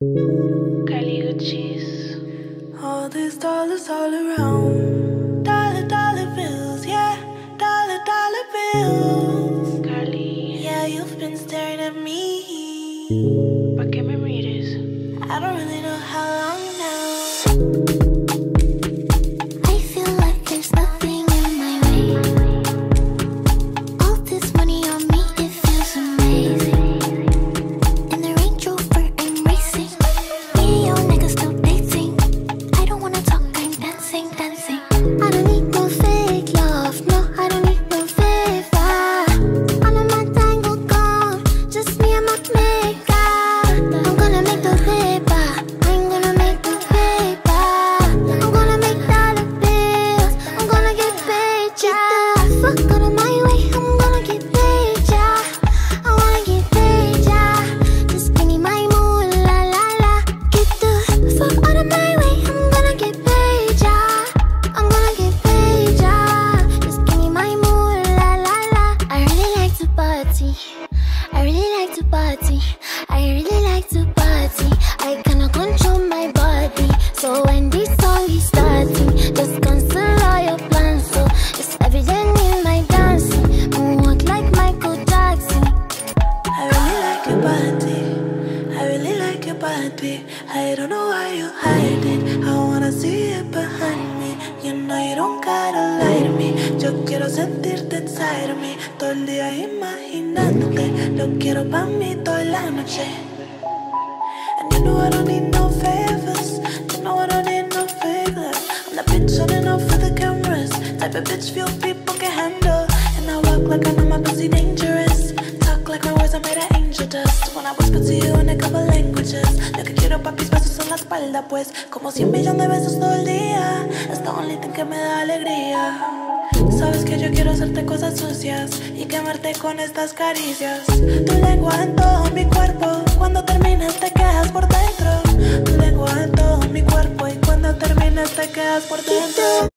Kali Uchis. All these dollars all around. Dollar, dollar bills, yeah. Dollar, dollar bills. Carly. Yeah, you've been staring at me. ¿Pa' qué me mires? I don't really know how long now. I really like to party. Body. I really like your body. I don't know why you hide it. I wanna see it behind me. You know you don't gotta lie to me. Yo quiero sentirte inside of me. Todo el día imaginándote. Lo quiero pa' mí toda la noche. And you know I don't need no favors. You know I don't need no favors. I'm the bitch running off for the cameras. Type of bitch few people can handle. And I walk like I know my pussy dangerous. Talk like my words are made of dust. When I whisper to you in a couple languages. Lo que quiero pa' mis besos en la espalda, pues. Como cien millones de besos todo el día. Es the only thing que me da alegría. Sabes que yo quiero hacerte cosas sucias y quemarte con estas caricias. Tu lengua en todo mi cuerpo, cuando terminas te quedas por dentro. Tu lengua en todo mi cuerpo y cuando terminas te quedas por dentro.